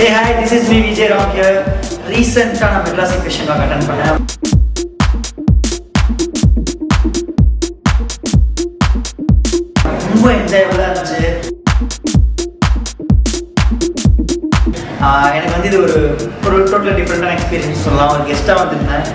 Hey hi this is me Vijay Rock here ரீசெண்டாக நான் Madras fashion walk attend பண்ணேன் ரொம்ப என்ஜாயபுளாக இருந்துச்சு எனக்கு வந்து இது ஒரு ஒரு டோட்டலாக டிஃப்ரெண்டான எக்ஸ்பீரியன்ஸ் சொல்லலாம். ஒரு கெஸ்ட்டாக வந்திருந்தேன்.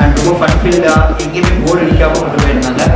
அண்ட் ரொம்ப ஃபன் ஃபீல்டாக எங்கேயுமே போர்டு அடிக்காமல் கொண்டு போயிருந்தாங்க.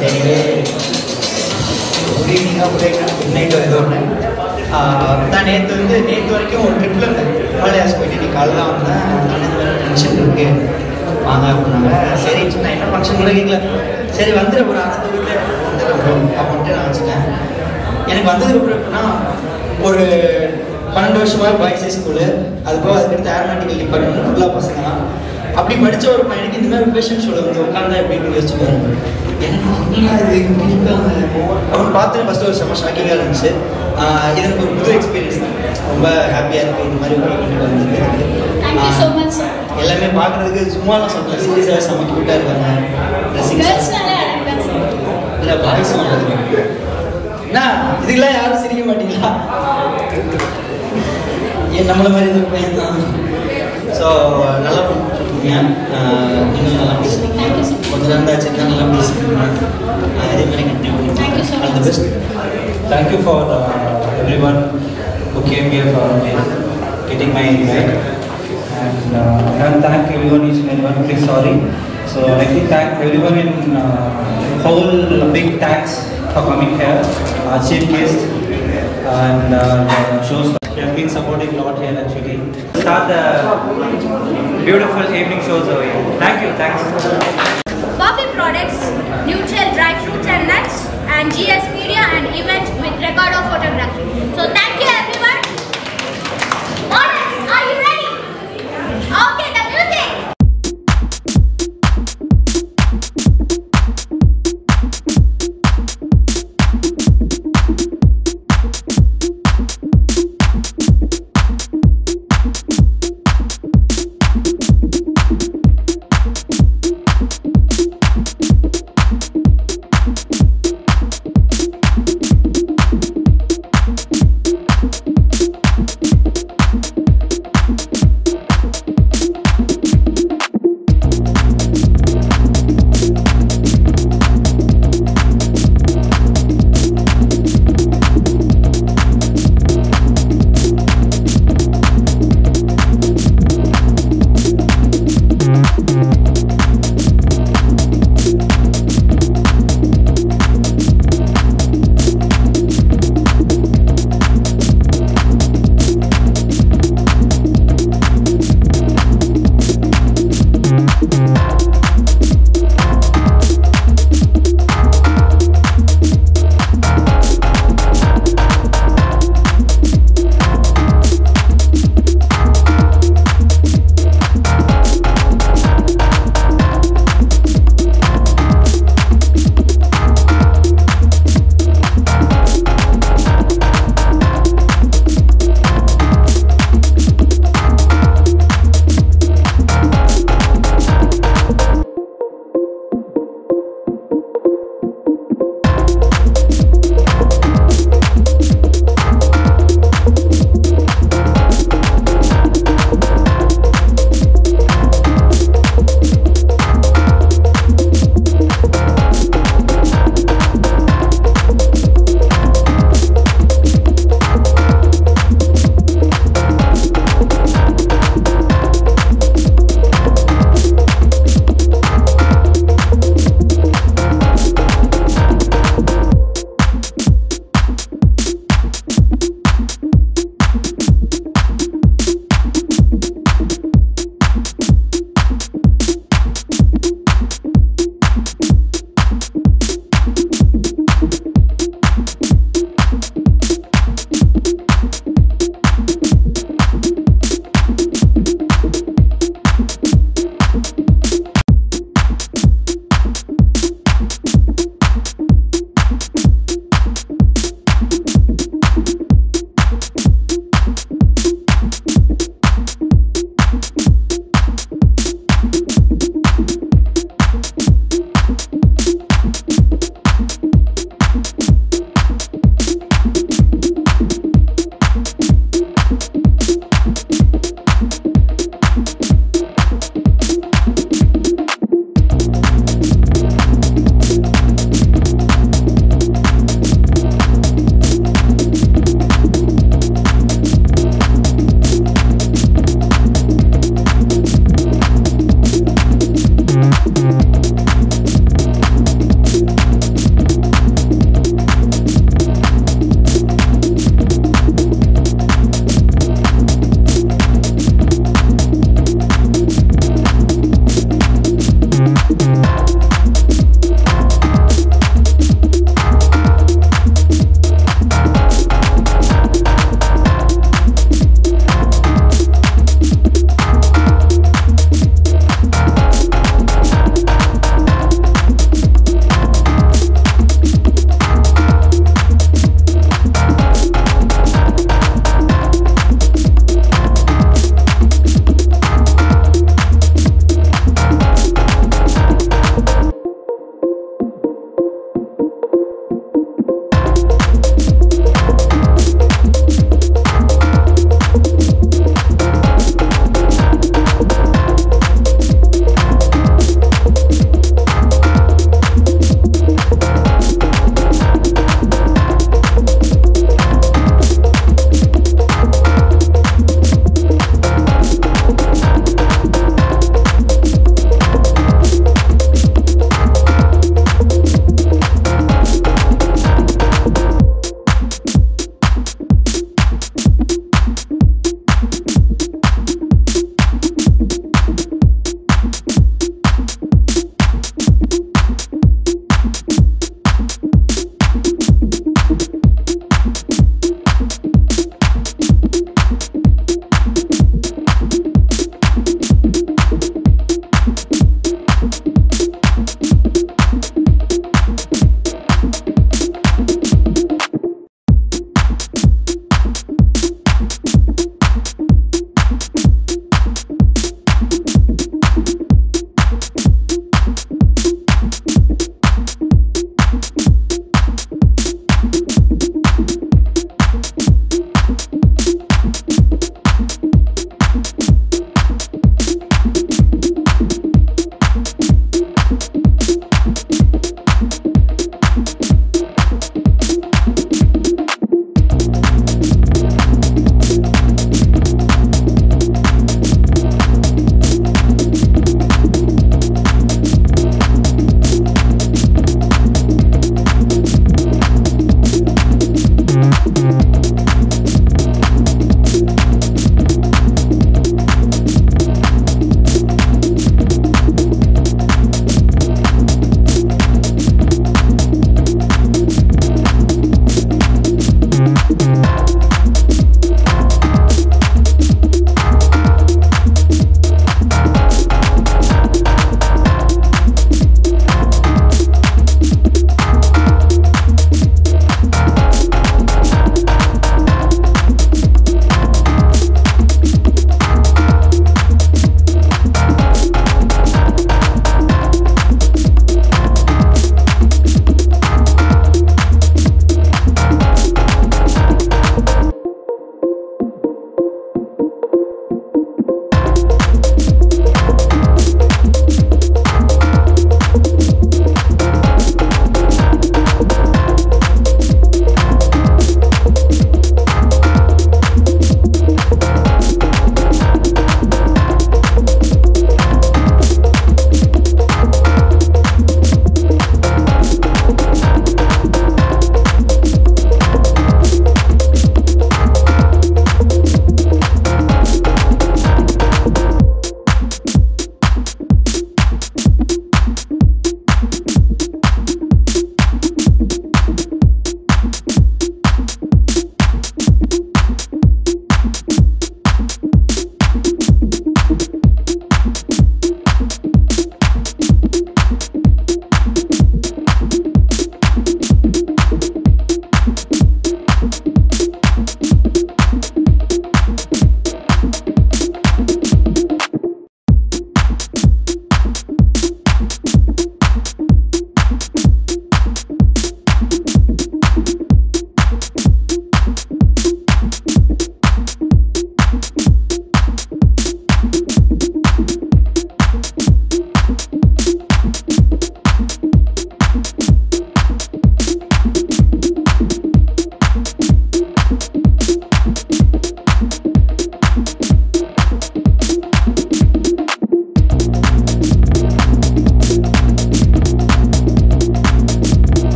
எனவே குட் ஈவினிங்காக குட் குட் நைட் ஏதோ ஒன்று நான் நேற்று வந்து நேற்று வரைக்கும் ஒரு ட்ரிப்பில் இருந்தேன் ஹாலிடேஸ் போயிட்டு இன்னைக்கு காலையில் தான் வந்தேன் நான் இது வேறு டென்ஷன் இருக்கு வாங்க அப்படின்னாங்க சரி நான் என்ன ஃபங்க்ஷன் கூட கேட்கல சரி வந்துடு ஒரு அரை தூரத்தில் வந்துடும் அப்படின்ட்டு நான் வச்சுட்டேன் எனக்கு வந்ததுக்கு அப்புறம் எப்படின்னா ஒரு பன்னெண்டு வருஷமா பாய்ஸ் ஸ்கூலு அது போக அதுக்கடுத்து ஏரோநாட்டிக்கல் டிபார்ட்மெண்ட் ஃபுல்லாக பசங்க அப்படி படிச்ச ஒரு பையனுக்கு இந்த மாதிரி ஃபேஷன் ஷோவில் வந்து உட்காந்தா எப்படின்னு யோசிச்சு பாருங்க. எனக்கு இது இருக்காங்க அவன் பார்த்து ஃபஸ்ட்டு ஒரு செம்ம ஷாக்கிங்காக இருந்துச்சு. இது எனக்கு ஒரு புது எக்ஸ்பீரியன்ஸ் தான் ரொம்ப ஹாப்பியாக இருக்குது இந்த மாதிரி ஒரு ஈவெண்ட் வந்து Thank you so much, sir. எல்லாமே பார்க்குறதுக்கு சும்மாலாம் சொல்கிறேன் சீரியஸாக செம்ம க்யூட்டாக இருக்காங்க. இல்லை பாய்ஸ் என்ன? இதுக்கெல்லாம் யாரும் சிரிக்க மாட்டீங்களா? ஏன் நம்மள மாதிரி இந்த பையன் தான். ஸோ நல்லா பண்ணிட்டுருக்கீங்க இன்னும் நல்லா பேசுறீங்க Thank you, sir. கொஞ்ச நேரம் தான் வச்சுருக்கா நல்லா பேசுறீங்க ஆஹ் இதே மாதிரி continue Thank you so all the much. Best Thank you for uh, everyone who came here for me, getting my invite. And uh, I thank everyone, each and everyone. Please sorry. So I think thank everyone in uh, whole big thanks for coming here. Uh, chief guest and uh, the shows. You have been supporting a lot here actually. Start the beautiful evening shows here. Thank you. Thanks. Bobby Products, Neutral Dry Fruits and Nuts, and GS Media and Event with record of photography. So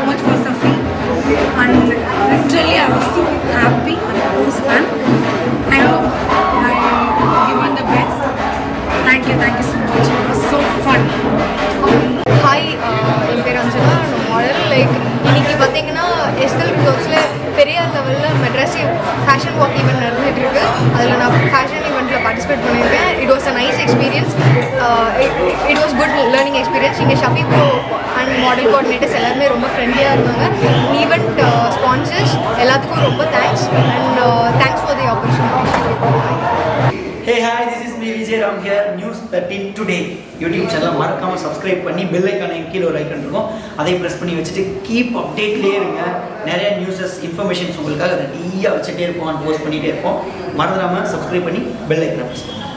so much for Safi. And literally, I was so happy and I was fun. I hope I given the best. Thank you, thank you so much. It was so fun. Hi என் பேர் அஞ்சனா நான் model like இன்னைக்கு பார்த்தீங்கன்னா SL ரிசோர்ட்ஸில் பெரிய லெவலில் Madrasi fashion walk event நடந்துட்டு இருக்கு அதில் நான் ஃபேஷன் ஈவெண்ட்டில் பார்ட்டிசிபேட் பண்ணியிருக்கேன். It was a nice experience it was good learning experience இங்கே Shafi bro and model coordinators எல்லாருமே ரொம்ப ஃப்ரெண்ட்லியாக இருந்தாங்க. ஈவெண்ட் ஸ்பான்சர்ஸ் எல்லாத்துக்கும் ரொம்ப thanks and thanks for the opportunity Hey, hi, this is me Vijay Ram here. News today YouTube channel மறக்காமல் subscribe பண்ணி bell icon கீழே ஒரு ஐக்கன் இருக்கும். அதை ப்ரெஸ் பண்ணி வச்சுட்டு கீப் அப்டேட்லேயே இருங்க. நிறைய நியூஸஸ் இன்ஃபர்மேஷன்ஸ் உங்களுக்காக ரெடியாக வச்சுட்டே இருப்போம் போஸ்ட் பண்ணிகிட்டே இருப்போம். மறந்துடாமல் சப்ஸ்கிரைப் பண்ணி பெல் ஐக்கனை ப்ரெஸ் பண்ணுங்கள்